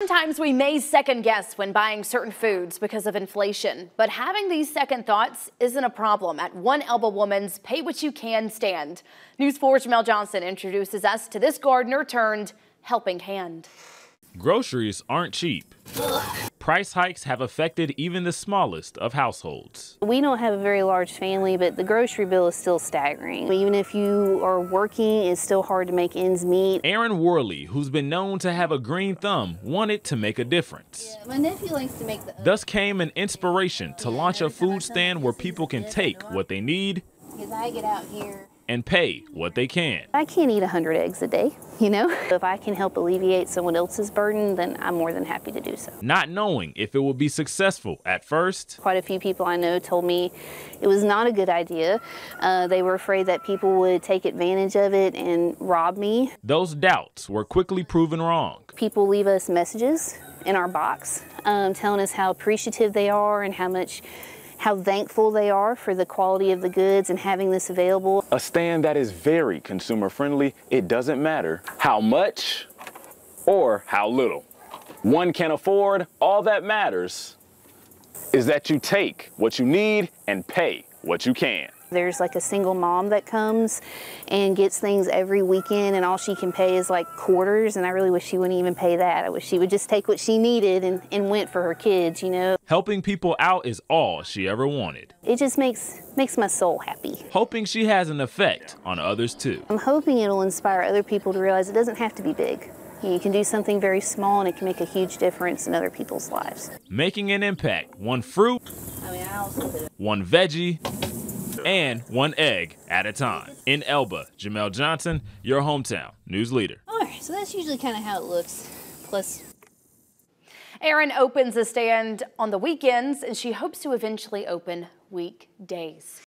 Sometimes we may second guess when buying certain foods because of inflation, but having these second thoughts isn't a problem at One Elba Woman's Pay What You Can stand. News 4's Jamel Johnson introduces us to this gardener turned helping hand. Groceries aren't cheap. Price hikes have affected even the smallest of households. We don't have a very large family, but the grocery bill is still staggering. Even if you are working, it's still hard to make ends meet. Erin Worley, who's been known to have a green thumb, wanted to make a difference. Yeah, my nephew likes to make the. Thus came an inspiration to launch a food stand where people can take what they need Because I get out here. And pay what they can. I can't eat 100 eggs a day, you know? If I can help alleviate someone else's burden, then I'm more than happy to do so. Not knowing if it would be successful at first, Quite a few people I know told me it was not a good idea. Uh, they were afraid that people would take advantage of it and rob me. those doubts were quickly proven wrong. People leave us messages in our box um, telling us how appreciative they are and how much how thankful they are for the quality of the goods and having this available. a stand that is very consumer friendly. It doesn't matter how much or how little. One can afford, all that matters is that you take what you need and pay what you can. There's like a single mom that comes and gets things every weekend, and all she can pay is like quarters. And I really wish she wouldn't even pay that. I wish she would just take what she needed and, and went for her kids, you know? Helping people out is all she ever wanted, It just makes, makes my soul happy. hoping she has an effect on others too. I'm hoping it'll inspire other people to realize it doesn't have to be big. You can do something very small and it can make a huge difference in other people's lives. Making an impact one fruit, oh, I mean, I also did one veggie, and one egg at a time. In Elba, Jamel Johnson, your hometown news leader. All right, so that's usually kind of how it looks. Plus, Erin opens a stand on the weekends and she hopes to eventually open weekdays.